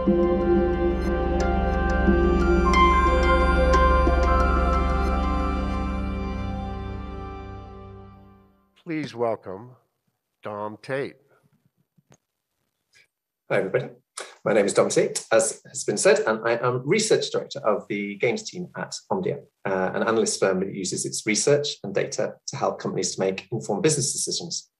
Please welcome Dom Tait. Hi, everybody. My name is Dom Tait, as has been said, and I am research director of the games team at Omdia, uh, an analyst firm that uses its research and data to help companies to make informed business decisions.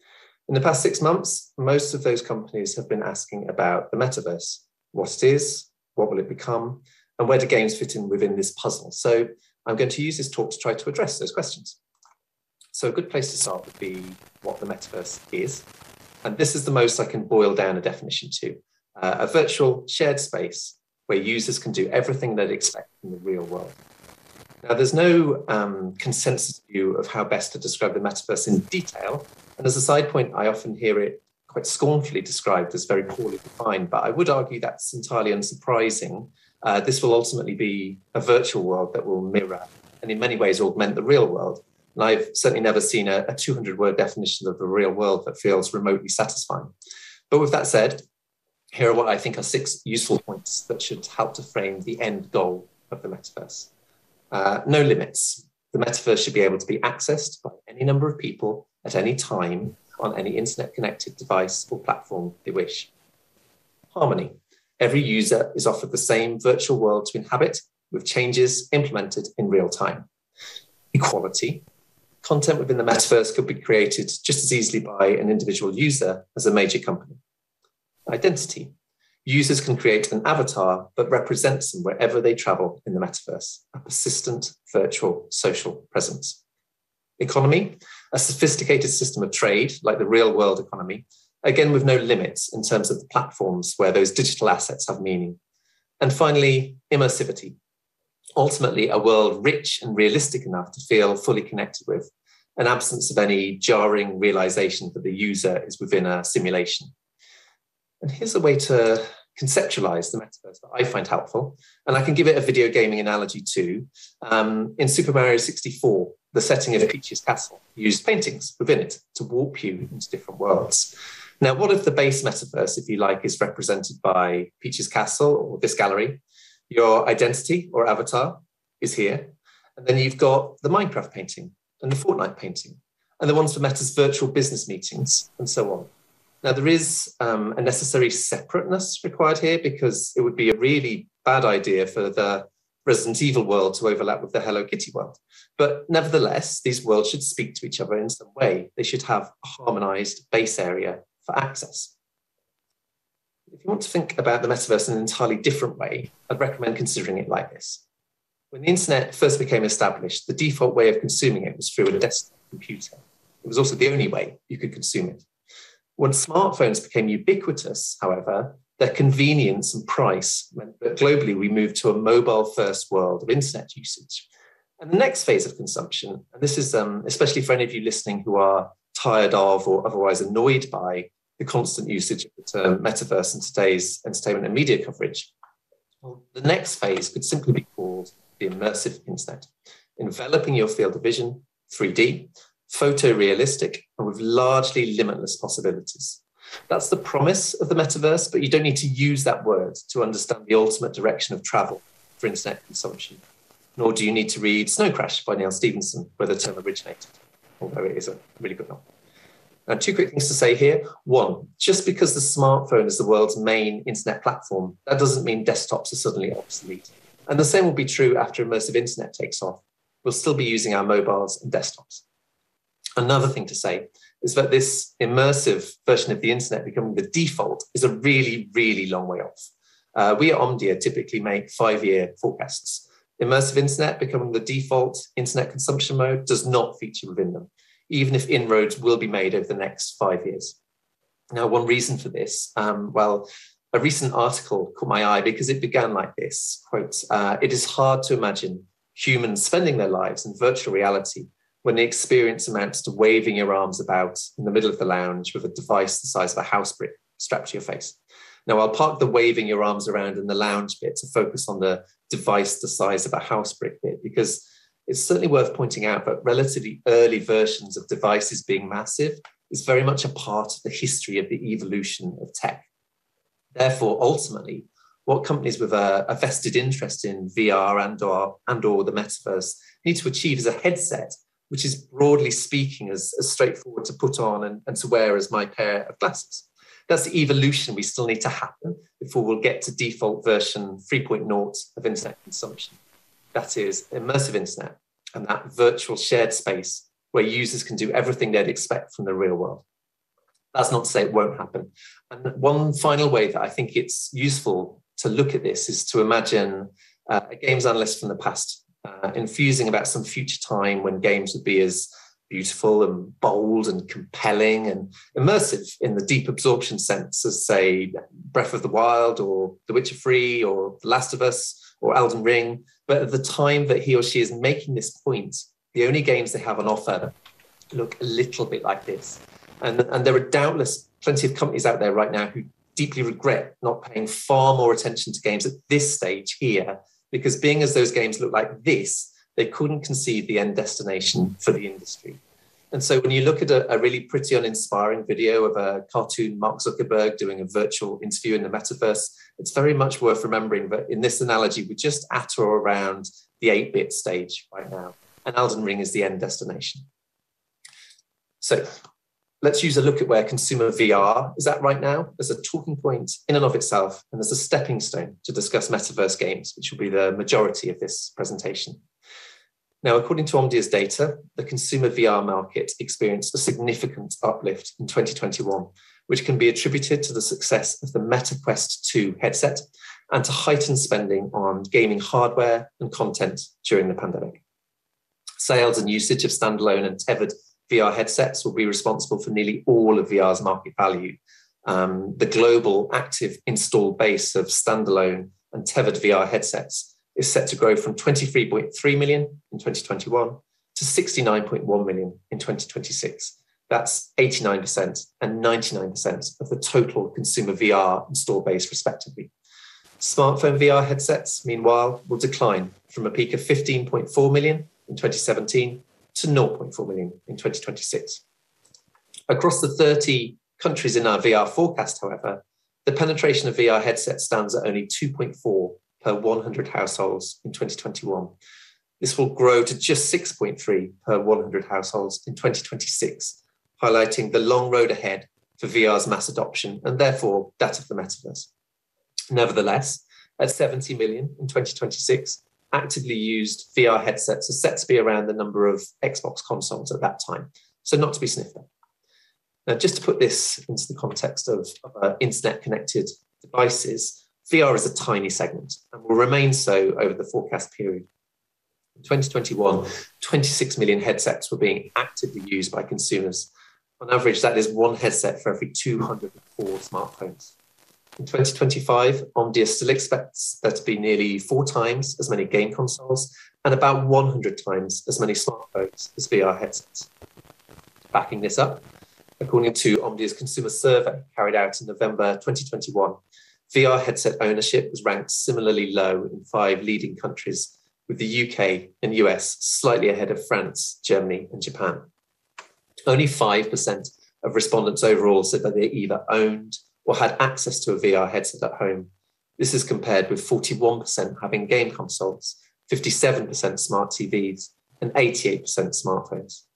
In the past six months, most of those companies have been asking about the metaverse, what it is, what will it become, and where do games fit in within this puzzle. So I'm going to use this talk to try to address those questions. So a good place to start would be what the metaverse is. And this is the most I can boil down a definition to. Uh, a virtual shared space where users can do everything they'd expect in the real world. Now, there's no um, consensus view of how best to describe the metaverse in detail. And as a side point, I often hear it quite scornfully described as very poorly defined, but I would argue that's entirely unsurprising. Uh, this will ultimately be a virtual world that will mirror and in many ways augment the real world. And I've certainly never seen a, a 200 word definition of the real world that feels remotely satisfying. But with that said, here are what I think are six useful points that should help to frame the end goal of the metaverse. Uh, no limits. The metaverse should be able to be accessed by any number of people at any time on any internet connected device or platform they wish. Harmony. Every user is offered the same virtual world to inhabit with changes implemented in real time. Equality content within the metaverse could be created just as easily by an individual user as a major company. Identity. Users can create an avatar that represents them wherever they travel in the metaverse, a persistent virtual social presence. Economy, a sophisticated system of trade like the real world economy, again with no limits in terms of the platforms where those digital assets have meaning. And finally, immersivity, ultimately a world rich and realistic enough to feel fully connected with, an absence of any jarring realization that the user is within a simulation. And here's a way to conceptualize the metaverse that I find helpful. And I can give it a video gaming analogy too. Um, in Super Mario 64, the setting of Peach's castle used paintings within it to warp you into different worlds. Now, what if the base metaverse, if you like, is represented by Peach's castle or this gallery? Your identity or avatar is here. And then you've got the Minecraft painting and the Fortnite painting and the ones for Meta's virtual business meetings and so on. Now, there is um, a necessary separateness required here because it would be a really bad idea for the Resident Evil world to overlap with the Hello Kitty world. But nevertheless, these worlds should speak to each other in some way. They should have a harmonized base area for access. If you want to think about the metaverse in an entirely different way, I'd recommend considering it like this. When the internet first became established, the default way of consuming it was through a desktop computer. It was also the only way you could consume it. When smartphones became ubiquitous, however, their convenience and price meant that globally we moved to a mobile first world of internet usage. And the next phase of consumption, and this is um, especially for any of you listening who are tired of or otherwise annoyed by the constant usage of the term metaverse in today's entertainment and media coverage. Well, the next phase could simply be called the immersive internet, enveloping your field of vision, 3D, photorealistic, and with largely limitless possibilities. That's the promise of the metaverse, but you don't need to use that word to understand the ultimate direction of travel for internet consumption. Nor do you need to read Snow Crash by Neal Stephenson, where the term originated, although it is a really good novel. Now, two quick things to say here. One, just because the smartphone is the world's main internet platform, that doesn't mean desktops are suddenly obsolete. And the same will be true after immersive internet takes off. We'll still be using our mobiles and desktops. Another thing to say is that this immersive version of the internet becoming the default is a really, really long way off. Uh, we at Omdia typically make five year forecasts. Immersive internet becoming the default internet consumption mode does not feature within them even if inroads will be made over the next five years. Now, one reason for this, um, well, a recent article caught my eye because it began like this quote, uh, It is hard to imagine humans spending their lives in virtual reality when the experience amounts to waving your arms about in the middle of the lounge with a device the size of a house brick strapped to your face. Now, I'll park the waving your arms around in the lounge bit to focus on the device the size of a house brick bit because it's certainly worth pointing out that relatively early versions of devices being massive is very much a part of the history of the evolution of tech. Therefore, ultimately, what companies with a, a vested interest in VR and or, and or the metaverse need to achieve is a headset which is broadly speaking as, as straightforward to put on and, and to wear as my pair of glasses. That's the evolution we still need to happen before we'll get to default version 3.0 of internet consumption. That is immersive internet and that virtual shared space where users can do everything they'd expect from the real world. That's not to say it won't happen. And one final way that I think it's useful to look at this is to imagine uh, a games analyst from the past uh, infusing about some future time when games would be as beautiful and bold and compelling and immersive in the deep absorption sense as, say, Breath of the Wild or The Witcher 3 or The Last of Us or Elden Ring. But at the time that he or she is making this point, the only games they have on offer look a little bit like this. And, and there are doubtless plenty of companies out there right now who deeply regret not paying far more attention to games at this stage here, because being as those games look like this, they couldn't conceive the end destination for the industry. And so when you look at a, a, really pretty uninspiring video of a cartoon Mark Zuckerberg doing a virtual interview in the metaverse, it's very much worth remembering that in this analogy, we're just at or around the 8-bit stage right now. And Elden Ring is the end destination. So let's use a look at where consumer VR is at right now as a talking point in and of itself, and as a stepping stone to discuss metaverse games, which will be the majority of this presentation. Now, according to Omdia's data, the consumer VR market experienced a significant uplift in 2021, which can be attributed to the success of the Meta Quest 2 headset and to heightened spending on gaming hardware and content during the pandemic. Sales and usage of standalone and tethered VR headsets will be responsible for nearly all of VR's market value. Um, the global active installed base of standalone and tethered VR headsets is set to grow from 23.3 million in 2021 to 69.1 million in 2026. That's 89% and 99% of the total consumer VR install base, respectively. Smartphone VR headsets, meanwhile, will decline from a peak of 15.4 million in 2017 to 0.4 million in 2026. Across the 30 countries in our VR forecast, however, the penetration of VR headsets stands at only 2.4 per 100 households in 2021. This will grow to just 6.3 per 100 households in 2026, highlighting the long road ahead for VR's mass adoption and therefore that of the metaverse. Nevertheless, at 70 million in 2026, actively used VR headsets are set to be around the number of Xbox consoles at that time, so not to be sniffed at. Now, just to put this into the context of, of uh, internet connected devices, VR is a tiny segment and will remain so over the forecast period. In 2021, 26 million headsets were being actively used by consumers. On average, that is one headset for every 204 smartphones. In 2025, Omdia still expects there to be nearly four times as many game consoles and about 100 times as many smartphones as VR headsets. Backing this up, according to Omdia's consumer survey carried out in November 2021, VR headset ownership was ranked similarly low in five leading countries, with the UK and US slightly ahead of France, Germany, and Japan. Only 5% of respondents overall said that they either owned or had access to a VR headset at home. This is compared with 41% having game consoles, 57% smart TVs, and 88% smartphones.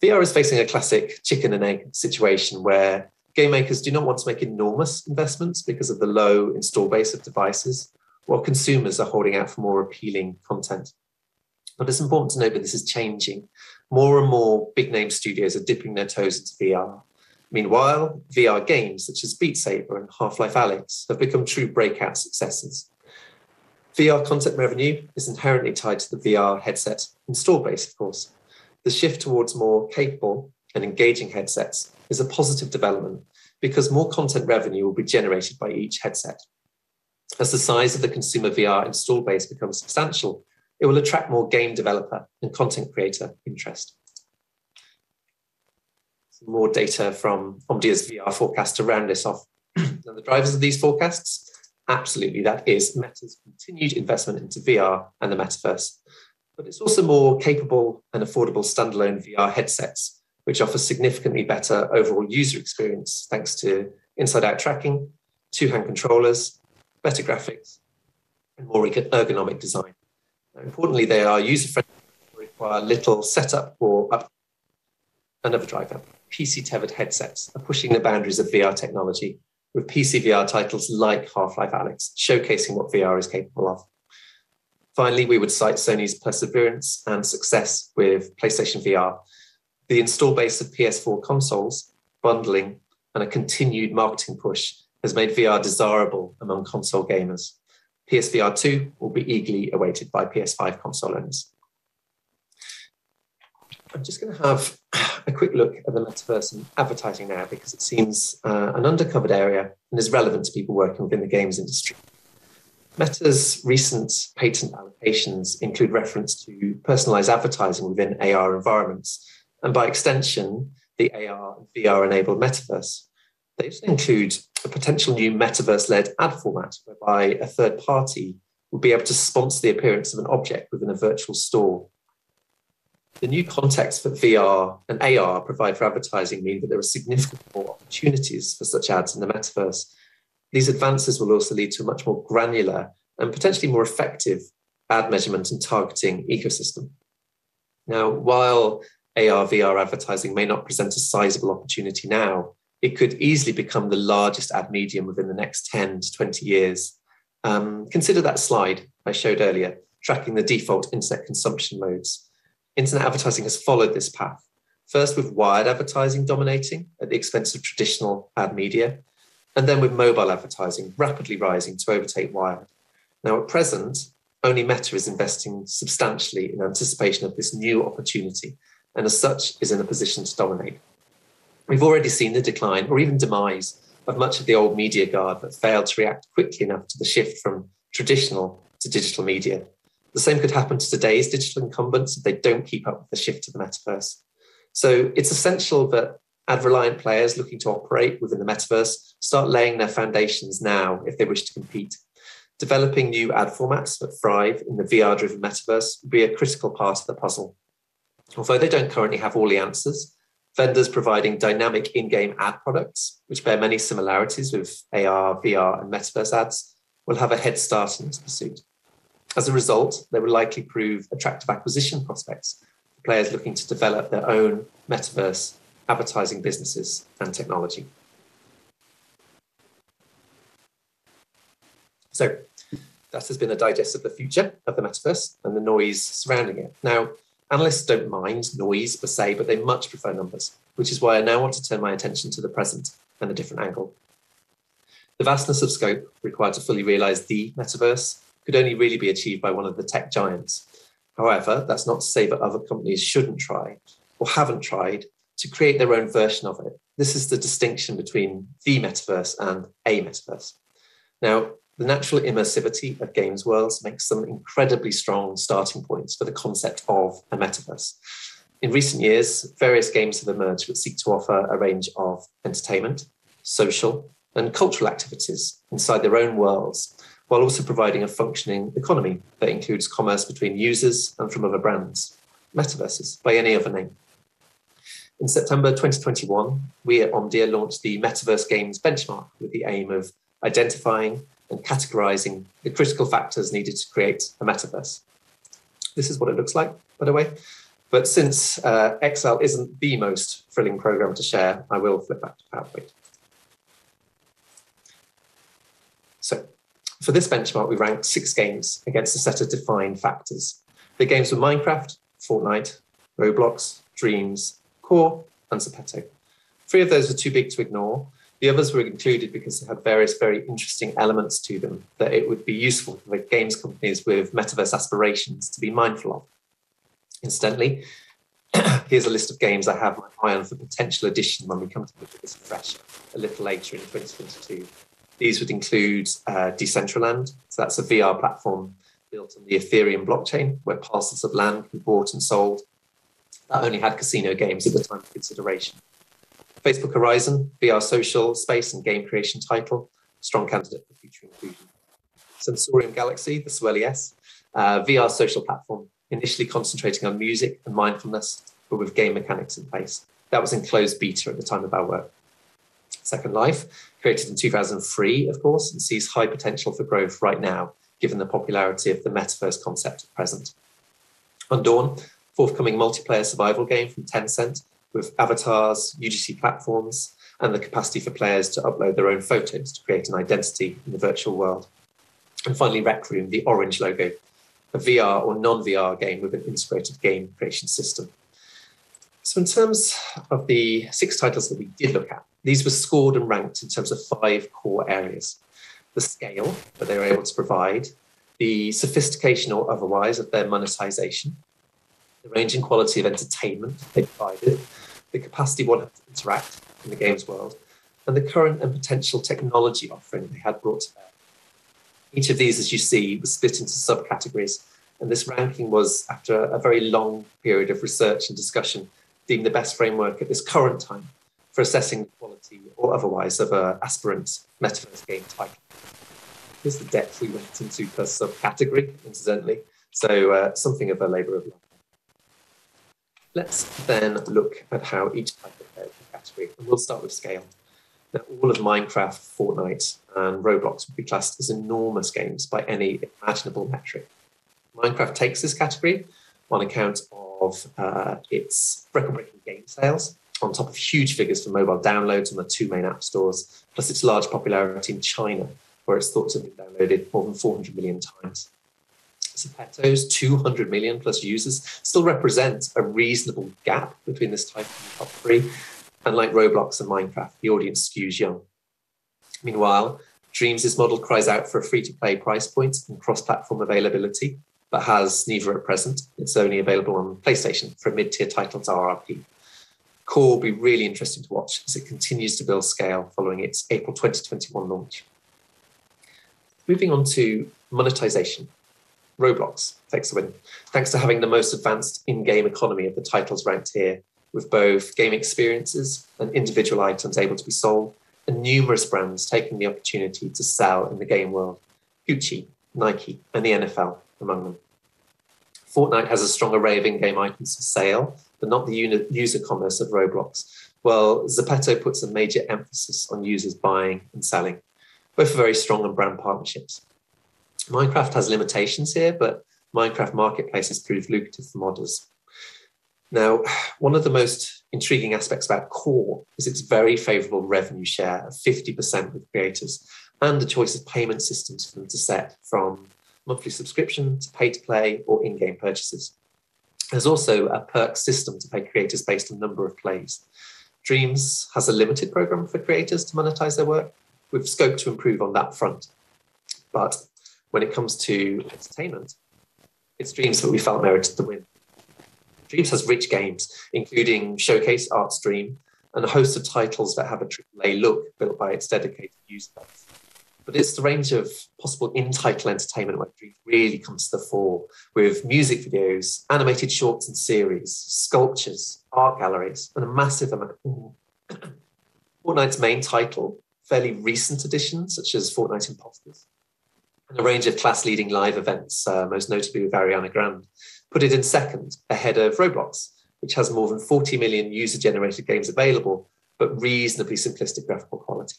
VR is facing a classic chicken and egg situation where game makers do not want to make enormous investments because of the low install base of devices, while consumers are holding out for more appealing content. But it's important to note that this is changing. More and more big name studios are dipping their toes into VR. Meanwhile, VR games such as Beat Saber and Half Life Alyx have become true breakout successes. VR content revenue is inherently tied to the VR headset install base, of course. The shift towards more capable and engaging headsets is a positive development because more content revenue will be generated by each headset. As the size of the consumer VR install base becomes substantial, it will attract more game developer and content creator interest. More data from Omdia's VR forecast to round this off. now, the drivers of these forecasts, absolutely, that is Meta's continued investment into VR and the metaverse. But it's also more capable and affordable standalone VR headsets which offer significantly better overall user experience thanks to inside out tracking, two hand controllers, better graphics, and more ergonomic design. Now, importantly, they are user-friendly, require little setup or up. Another driver, PC tethered headsets are pushing the boundaries of VR technology with PC VR titles like Half-Life Alyx, showcasing what VR is capable of. Finally, we would cite Sony's perseverance and success with PlayStation VR, the install base of PS4 consoles, bundling, and a continued marketing push has made VR desirable among console gamers. PSVR 2 will be eagerly awaited by PS5 console owners. I'm just going to have a quick look at the metaverse and advertising now because it seems uh, an undercovered area and is relevant to people working within the games industry. Meta's recent patent allocations include reference to personalized advertising within AR environments, and by extension, the AR and VR enabled metaverse. They also include a potential new metaverse led ad format whereby a third party will be able to sponsor the appearance of an object within a virtual store. The new context for VR and AR provide for advertising mean that there are significant more opportunities for such ads in the metaverse. These advances will also lead to a much more granular and potentially more effective ad measurement and targeting ecosystem. Now, while AR VR advertising may not present a sizable opportunity now, it could easily become the largest ad medium within the next 10 to 20 years. Um, consider that slide I showed earlier, tracking the default internet consumption modes. Internet advertising has followed this path, first with wired advertising dominating at the expense of traditional ad media, and then with mobile advertising rapidly rising to overtake wired. Now, at present, only Meta is investing substantially in anticipation of this new opportunity and as such is in a position to dominate. We've already seen the decline or even demise of much of the old media guard that failed to react quickly enough to the shift from traditional to digital media. The same could happen to today's digital incumbents if they don't keep up with the shift to the metaverse. So it's essential that ad reliant players looking to operate within the metaverse start laying their foundations now if they wish to compete. Developing new ad formats that thrive in the VR driven metaverse will be a critical part of the puzzle. Although they don't currently have all the answers, vendors providing dynamic in-game ad products, which bear many similarities with AR, VR, and metaverse ads, will have a head start in this pursuit. As a result, they will likely prove attractive acquisition prospects for players looking to develop their own metaverse advertising businesses and technology. So that has been a digest of the future of the metaverse and the noise surrounding it. Now, Analysts don't mind noise per se, but they much prefer numbers, which is why I now want to turn my attention to the present and a different angle. The vastness of scope required to fully realize the metaverse could only really be achieved by one of the tech giants. However, that's not to say that other companies shouldn't try or haven't tried to create their own version of it. This is the distinction between the metaverse and a metaverse. Now, the natural immersivity of games worlds makes them incredibly strong starting points for the concept of a metaverse. In recent years, various games have emerged that seek to offer a range of entertainment, social, and cultural activities inside their own worlds, while also providing a functioning economy that includes commerce between users and from other brands, metaverses by any other name. In September 2021, we at Omdia launched the Metaverse Games Benchmark with the aim of identifying and categorizing the critical factors needed to create a metaverse. This is what it looks like, by the way. But since uh, Excel isn't the most thrilling program to share, I will flip back to PowerPoint. So for this benchmark, we ranked six games against a set of defined factors. The games were Minecraft, Fortnite, Roblox, Dreams, Core, and Zepeto. Three of those were too big to ignore, the others were included because they had various very interesting elements to them that it would be useful for the games companies with metaverse aspirations to be mindful of. Incidentally, here's a list of games I have my eye on for potential addition when we come to look at this fresh a little later in 2022. These would include uh, Decentraland, so that's a VR platform built on the Ethereum blockchain where parcels of land can be bought and sold. That only had casino games at the time of consideration. Facebook Horizon, VR social, space and game creation title, strong candidate for future inclusion. Sensorium Galaxy, the Swirly S, uh, VR social platform, initially concentrating on music and mindfulness, but with game mechanics in place. That was in closed beta at the time of our work. Second Life, created in 2003, of course, and sees high potential for growth right now, given the popularity of the metaverse concept at present. Undawn, Dawn, forthcoming multiplayer survival game from Tencent with avatars, UGC platforms, and the capacity for players to upload their own photos to create an identity in the virtual world. And finally, Rec Room, the orange logo, a VR or non VR game with an integrated game creation system. So, in terms of the six titles that we did look at, these were scored and ranked in terms of five core areas the scale that they were able to provide, the sophistication or otherwise of their monetization, the range and quality of entertainment they provided, the capacity one had to interact in the games world, and the current and potential technology offering they had brought to bear. Each of these, as you see, was split into subcategories, and this ranking was, after a very long period of research and discussion, deemed the best framework at this current time for assessing the quality or otherwise of an aspirant metaverse game title. Here's the depth we went into per subcategory, incidentally, so uh, something of a labour of love. Let's then look at how each type of category, and we'll start with scale. Now, all of Minecraft, Fortnite, and Roblox would be classed as enormous games by any imaginable metric. Minecraft takes this category on account of uh, its record-breaking game sales, on top of huge figures for mobile downloads on the two main app stores, plus its large popularity in China, where it's thought to have been downloaded more than 400 million times. Zepeto's 200 million plus users still represents a reasonable gap between this type and the top three. And like Roblox and Minecraft, the audience skews young. Meanwhile, Dreams' model cries out for a free to play price point and cross platform availability, but has neither at present. It's only available on PlayStation for a mid tier title to RRP. Core will be really interesting to watch as it continues to build scale following its April 2021 launch. Moving on to monetization. Roblox takes the win, thanks to having the most advanced in game economy of the titles ranked here, with both game experiences and individual items able to be sold, and numerous brands taking the opportunity to sell in the game world Gucci, Nike, and the NFL among them. Fortnite has a strong array of in game items for sale, but not the user commerce of Roblox. Well, Zepeto puts a major emphasis on users buying and selling, both are very strong on brand partnerships. Minecraft has limitations here, but Minecraft Marketplace has proved lucrative for modders. Now, one of the most intriguing aspects about Core is its very favorable revenue share of 50% with creators and the choice of payment systems for them to set from monthly subscription to pay to play or in game purchases. There's also a perk system to pay creators based on number of plays. Dreams has a limited program for creators to monetize their work, with scope to improve on that front. But when it comes to entertainment, it's Dreams that we felt merited the win. Dreams has rich games, including Showcase Art's Dream and a host of titles that have a AAA look built by its dedicated user base. But it's the range of possible in-title entertainment where Dreams really comes to the fore, with music videos, animated shorts and series, sculptures, art galleries, and a massive amount. Fortnite's main title, fairly recent additions such as Fortnite Imposters, and a range of class leading live events, uh, most notably with Ariana Grande, put it in second ahead of Roblox, which has more than 40 million user generated games available, but reasonably simplistic graphical quality.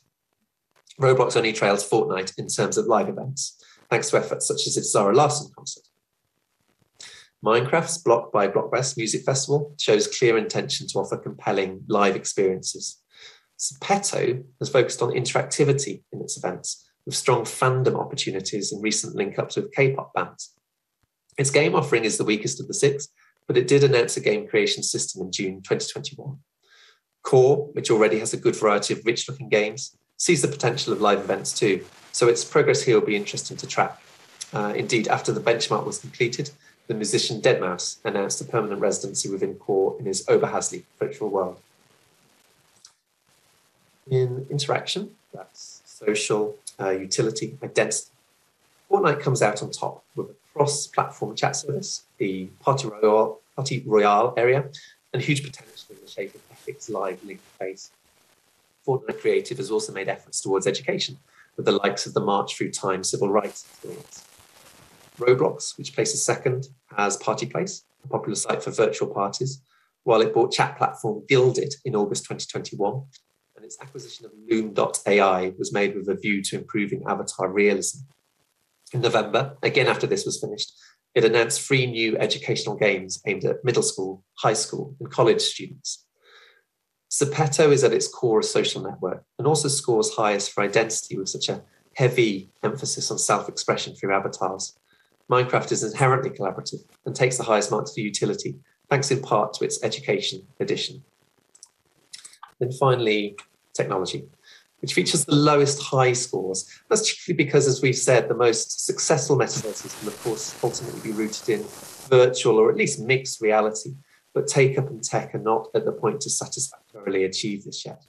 Roblox only trails Fortnite in terms of live events, thanks to efforts such as its Zara Larsson concert. Minecraft's Block by Blockwest Music Festival shows clear intention to offer compelling live experiences. Zepeto has focused on interactivity in its events, with strong fandom opportunities and recent link ups with K pop bands. Its game offering is the weakest of the six, but it did announce a game creation system in June 2021. Core, which already has a good variety of rich looking games, sees the potential of live events too, so its progress here will be interesting to track. Uh, indeed, after the benchmark was completed, the musician Deadmau5 announced a permanent residency within Core in his Oberhasli virtual world. In interaction, that's social, uh, utility, identity. Fortnite comes out on top with a cross-platform chat service, the Party Royale, Party Royale area, and huge potential in the shape of Epic's Live Link Face. Fortnite Creative has also made efforts towards education, with the likes of the March Through Time civil rights experience. Roblox, which places second, has Party Place, a popular site for virtual parties, while it bought chat platform Guilded in August 2021 and its acquisition of Loom.ai was made with a view to improving avatar realism. In November, again after this was finished, it announced three new educational games aimed at middle school, high school, and college students. Zepeto is at its core a social network and also scores highest for identity with such a heavy emphasis on self expression through avatars. Minecraft is inherently collaborative and takes the highest marks for utility, thanks in part to its education edition. Then finally, technology, which features the lowest high scores. That's chiefly because, as we've said, the most successful metaverses will, of course, ultimately be rooted in virtual or at least mixed reality, but take up and tech are not at the point to satisfactorily achieve this yet.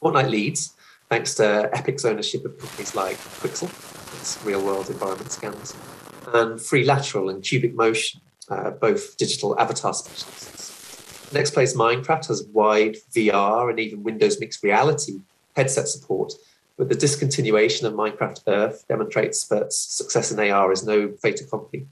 Fortnite leads, thanks to Epic's ownership of companies like Quixel, its real world environment scans, and 3Lateral and Cubic Motion, uh, both digital avatar specialists. Next Place Minecraft has wide VR and even Windows mixed reality headset support, but the discontinuation of Minecraft Earth demonstrates that success in AR is no fait accompli.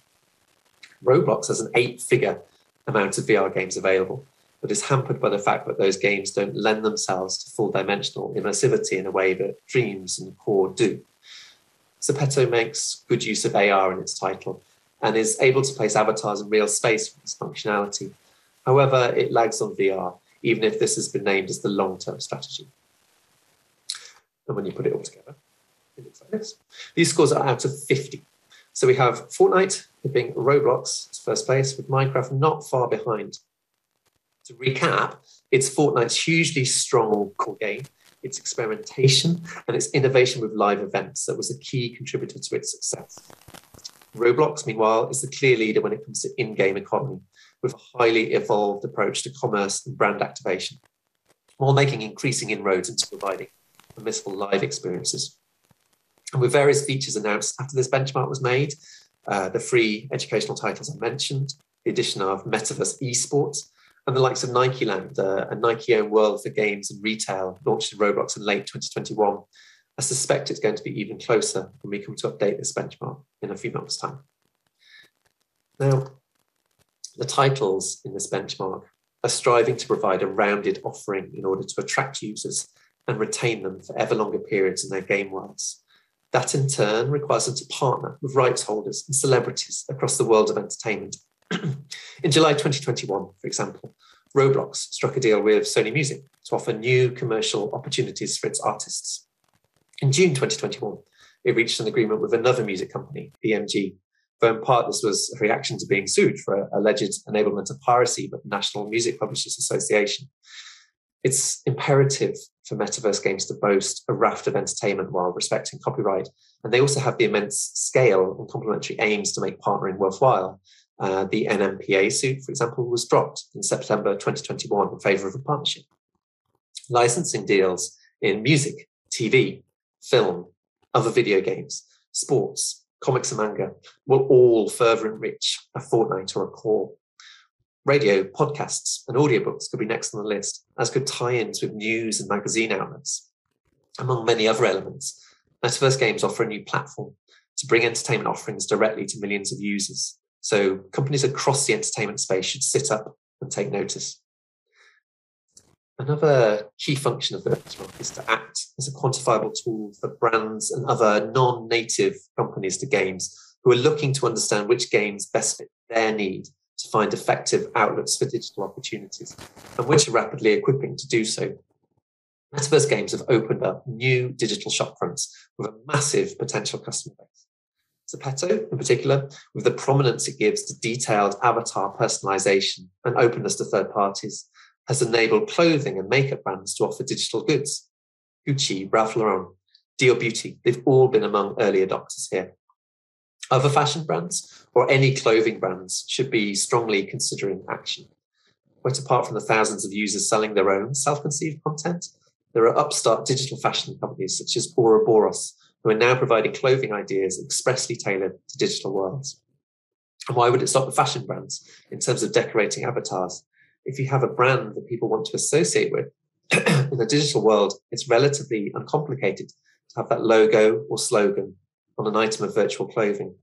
Roblox has an eight figure amount of VR games available, but is hampered by the fact that those games don't lend themselves to full dimensional immersivity in a way that Dreams and Core do. Zepeto makes good use of AR in its title and is able to place avatars in real space with its functionality. However, it lags on VR, even if this has been named as the long term strategy. And when you put it all together, it looks like this. These scores are out of 50. So we have Fortnite being Roblox first place, with Minecraft not far behind. To recap, it's Fortnite's hugely strong core game, its experimentation, and its innovation with live events that was a key contributor to its success. Roblox, meanwhile, is the clear leader when it comes to in game economy, with a highly evolved approach to commerce and brand activation, while making increasing inroads into providing permissible live experiences. And with various features announced after this benchmark was made, uh, the free educational titles I mentioned, the addition of Metaverse esports, and the likes of Nike Land, uh, a Nike owned world for games and retail launched in Roblox in late 2021. I suspect it's going to be even closer when we come to update this benchmark in a few months' time. Now, the titles in this benchmark are striving to provide a rounded offering in order to attract users and retain them for ever longer periods in their game worlds. That in turn requires them to partner with rights holders and celebrities across the world of entertainment. in July 2021, for example, Roblox struck a deal with Sony Music to offer new commercial opportunities for its artists. In June 2021, it reached an agreement with another music company, BMG, though in part this was a reaction to being sued for alleged enablement of piracy by the National Music Publishers Association. It's imperative for metaverse games to boast a raft of entertainment while respecting copyright. And they also have the immense scale and complementary aims to make partnering worthwhile. Uh, the NMPA suit, for example, was dropped in September 2021 in favor of a partnership. Licensing deals in music, TV, film, other video games, sports, comics and manga will all further enrich a Fortnite or a core radio, podcasts, and audiobooks could be next on the list, as could tie ins with news and magazine outlets. Among many other elements, Metaverse Games offer a new platform to bring entertainment offerings directly to millions of users. So companies across the entertainment space should sit up and take notice. Another key function of the benchmark is to act as a quantifiable tool for brands and other non native companies to games who are looking to understand which games best fit their need to find effective outlets for digital opportunities, and which are rapidly equipping to do so. Metaverse games have opened up new digital shopfronts with a massive potential customer base. Zepeto, in particular, with the prominence it gives to detailed avatar personalization and openness to third parties, has enabled clothing and makeup brands to offer digital goods. Gucci, Ralph Lauren, Dior Beauty, they've all been among early adopters here. Other fashion brands or any clothing brands should be strongly considering action. Quite apart from the thousands of users selling their own self conceived content, there are upstart digital fashion companies such as Auroboros who are now providing clothing ideas expressly tailored to digital worlds. And why would it stop the fashion brands in terms of decorating avatars? If you have a brand that people want to associate with in the digital world, it's relatively uncomplicated to have that logo or slogan on an item of virtual clothing.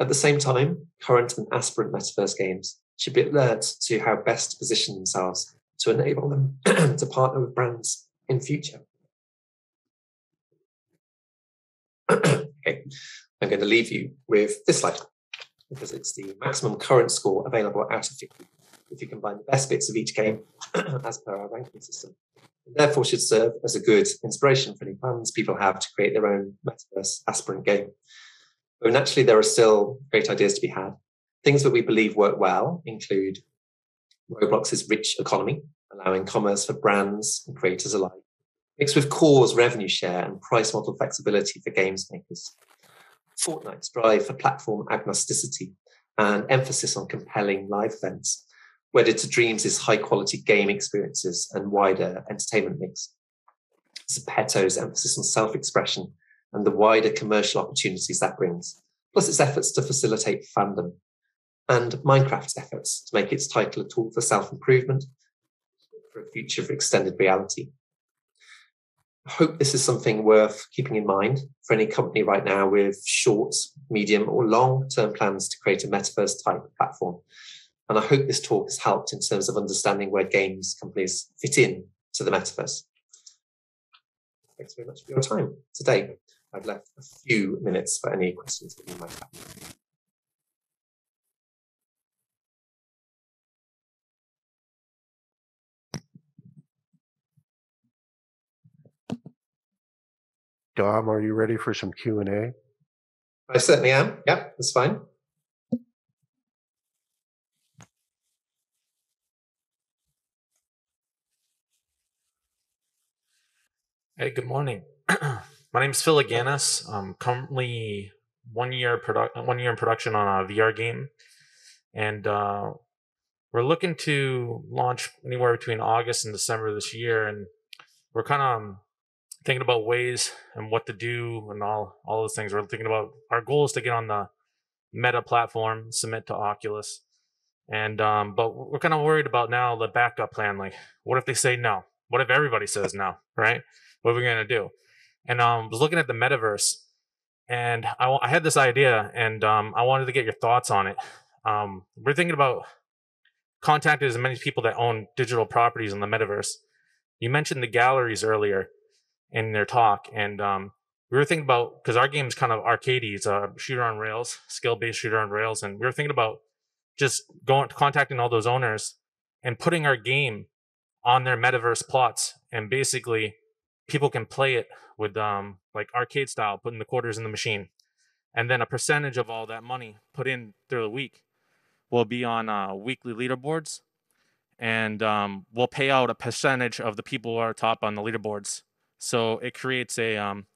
At the same time, current and aspirant metaverse games should be alert to how best to position themselves to enable them to partner with brands in future. okay, I'm going to leave you with this slide because it's the maximum current score available out of 50 if you combine the best bits of each game as per our ranking system. Therefore should serve as a good inspiration for any plans people have to create their own metaverse aspirant game. But naturally, there are still great ideas to be had. Things that we believe work well include Roblox's rich economy, allowing commerce for brands and creators alike, mixed with Core's revenue share and price model flexibility for games makers. Fortnite's drive for platform agnosticity and emphasis on compelling live events, wedded to Dreams' is high quality game experiences and wider entertainment mix. Zepeto's emphasis on self expression and the wider commercial opportunities that brings, plus its efforts to facilitate fandom, and Minecraft's efforts to make its title a tool for self improvement for a future of extended reality. I hope this is something worth keeping in mind for any company right now with short, medium, or long term plans to create a metaverse type platform. And I hope this talk has helped in terms of understanding where games companies fit in to the metaverse. Thanks very much for your time today. I've left a few minutes for any questions that you might have. Dom, are you ready for some Q&A? I certainly am. Yeah, that's fine. Hey, good morning. My name is Phil Aganis. I'm currently one year produ- one year in production on a VR game, and uh, we're looking to launch anywhere between August and December this year. And we're kind of um, thinking about ways and what to do and all all those things. We're thinking about our goal is to get on the Meta platform, submit to Oculus, and um, but we're kind of worried about now the backup plan. Like, what if they say no? What if everybody says no? Right? What are we gonna do? And um, was looking at the metaverse, and I, I had this idea, and um, I wanted to get your thoughts on it. Um, we're thinking about contacting as many people that own digital properties in the metaverse. You mentioned the galleries earlier in their talk, and um, we were thinking about because our game is kind of arcadey. It's a shooter on rails, skill based shooter on rails, and we were thinking about just going contacting all those owners and putting our game on their metaverse plots, and basically people can play it with um like arcade style, putting the quarters in the machine, and then a percentage of all that money put in through the week will be on uh, weekly leaderboards, and um, we'll pay out a percentage of the people who are top on the leaderboards so it creates a um,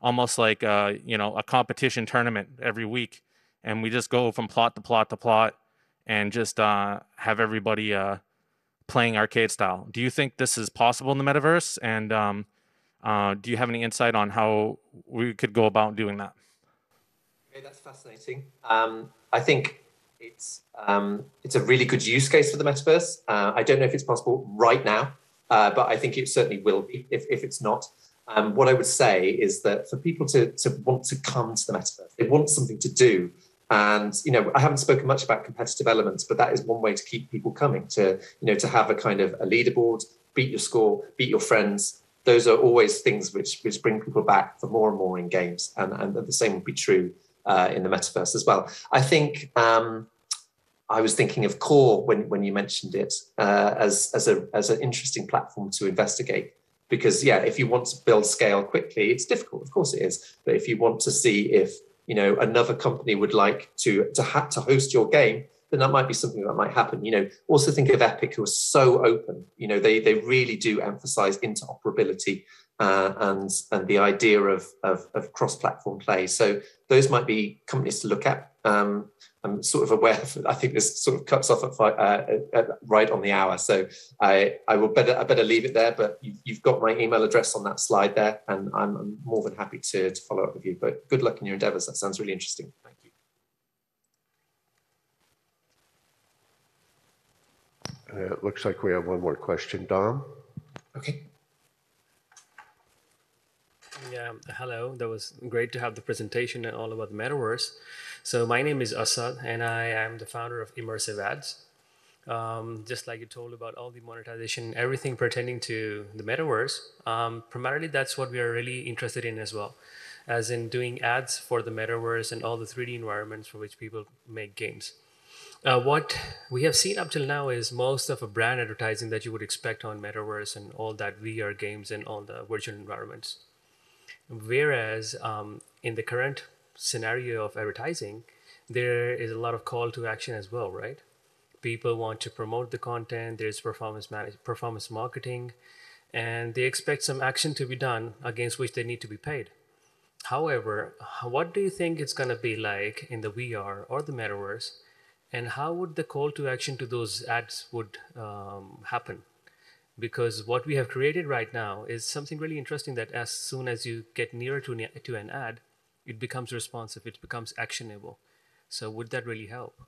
almost like a, uh, you know a competition tournament every week, and we just go from plot to plot to plot, and just uh, have everybody uh, playing arcade style. Do you think this is possible in the metaverse? And um, uh, do you have any insight on how we could go about doing that? That's fascinating. Um, I think it's um, it's a really good use case for the metaverse. Uh, I don't know if it's possible right now, uh, but I think it certainly will be if, if it's not. Um, what I would say is that for people to, to want to come to the metaverse, they want something to do. And you know, I haven't spoken much about competitive elements, but that is one way to keep people coming. To you know, to have a kind of a leaderboard, beat your score, beat your friends. Those are always things which which bring people back for more and more in games, and and the same would be true uh, in the metaverse as well. I think um, I was thinking of Core when, when you mentioned it uh, as, as, a, as an interesting platform to investigate. Because yeah, if you want to build scale quickly, it's difficult. Of course it is. But if you want to see if you know another company would like to to have to host your game, then that might be something that might happen. You know, also think of Epic, who are so open. You know, they they really do emphasize interoperability uh, and and the idea of, of, of cross-platform play. So those might be companies to look at. Um, I'm sort of aware. Of, I think this sort of cuts off at, five, uh, at, right on the hour, so I I will better I better leave it there. But you've, you've got my email address on that slide there, and I'm, I'm more than happy to, to follow up with you. But good luck in your endeavours. That sounds really interesting. Thank you. Uh, it looks like we have one more question, Dom. Okay. Yeah, hello. That was great to have the presentation and all about the metaverse. So my name is Asad, and I am the founder of Immersive Ads. um, just like you told about all the monetization, everything pertaining to the metaverse. Um, primarily, that's what we are really interested in as well, as in doing ads for the metaverse and all the 3D environments for which people make games. Uh, what we have seen up till now is most of a brand advertising that you would expect on metaverse and all that VR games and all the virtual environments. Whereas um, in the current scenario of advertising, there is a lot of call to action as well, right? People want to promote the content. There's performance manage, performance marketing, and they expect some action to be done against which they need to be paid. However, what do you think it's going to be like in the VR or the metaverse? And how would the call to action to those ads would um, happen? Because what we have created right now is something really interesting that as soon as you get nearer to to an ad it becomes responsive it becomes actionable. So would that really help?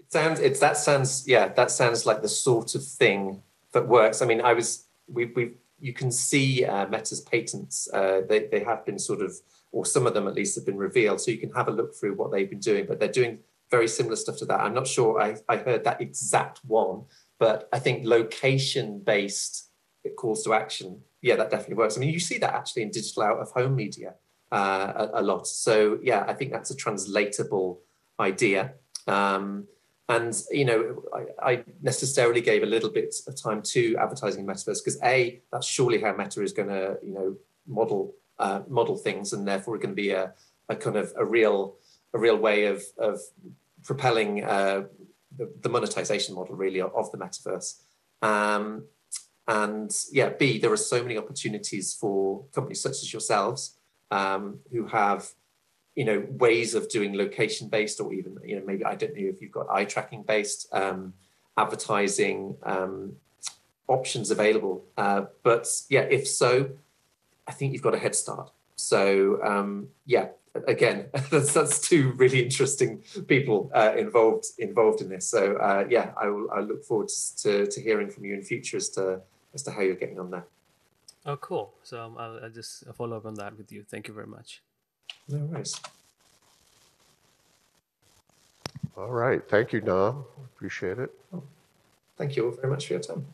It sounds it's that sounds yeah that sounds like the sort of thing that works. I mean i was we we you can see uh, meta's patents uh, they, they have been sort of or some of them at least have been revealed so you can have a look through what they've been doing but they're doing very similar stuff to that. I'm not sure I, I heard that exact one, but I think location based calls to action, yeah, that definitely works. I mean, you see that actually in digital out of home media uh, a, a, lot. So yeah, I think that's a translatable idea. Um, and you know, I, I, necessarily gave a little bit of time to advertising metaverse because a that's surely how Meta is going to you know model uh, model things, and therefore going to be a, a kind of a real a real way of of propelling uh, the, the, monetization model really of the metaverse. Um, and yeah, B, there are so many opportunities for companies such as yourselves um, who have, you know, ways of doing location based or even, you know, maybe I don't know if you've got eye tracking based um, advertising um, options available. Uh, but yeah, if so, I think you've got a head start. So um, yeah, again, that's, that's two really interesting people uh, involved involved in this. So uh, yeah, I will. I look forward to, to hearing from you in future as to as to how you're getting on there. Oh, cool. So um, I'll, I'll just follow up on that with you. Thank you very much. No worries. All right. Thank you, Dom. Appreciate it. Thank you all very much for your time.